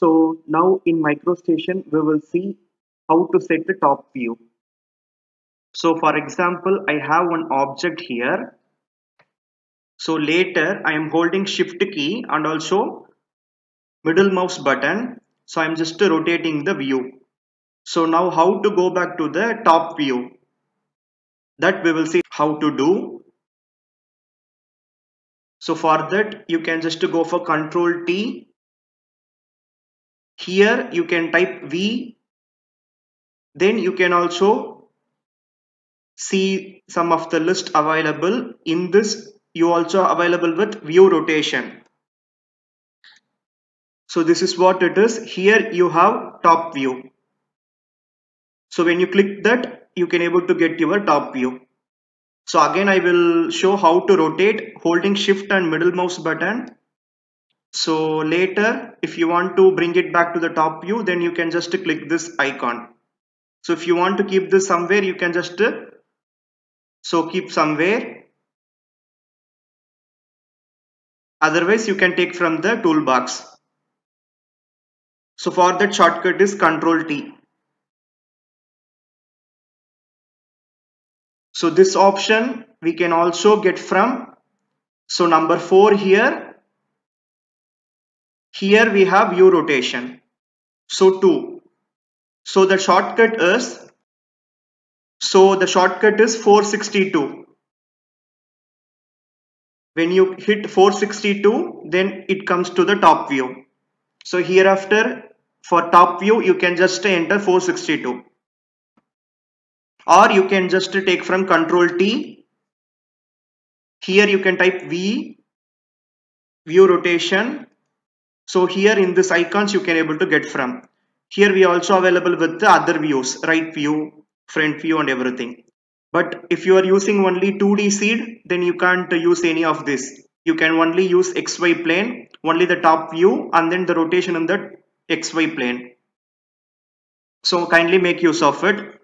So now in MicroStation, we will see how to set the top view. So for example, I have one object here. So later I am holding shift key and also middle mouse button. So I'm just rotating the view. So now how to go back to the top view that we will see how to do. So for that you can just go for control T here you can type V then you can also see some of the list available. In this you also available with view rotation. So this is what it is. Here you have top view. So when you click that you can able to get your top view. So again I will show how to rotate holding shift and middle mouse button so later, if you want to bring it back to the top view, then you can just click this icon. So if you want to keep this somewhere, you can just, uh, so keep somewhere. Otherwise, you can take from the toolbox. So for that shortcut is Control T. So this option we can also get from, so number 4 here here we have view rotation. So 2. So the shortcut is, so the shortcut is 462. When you hit 462, then it comes to the top view. So hereafter for top view, you can just enter 462. Or you can just take from control T. Here you can type V, view rotation so here in this icons you can able to get from. Here we also available with the other views, right view, front view and everything. But if you are using only 2D seed, then you can't use any of this. You can only use XY plane, only the top view and then the rotation in the XY plane. So kindly make use of it.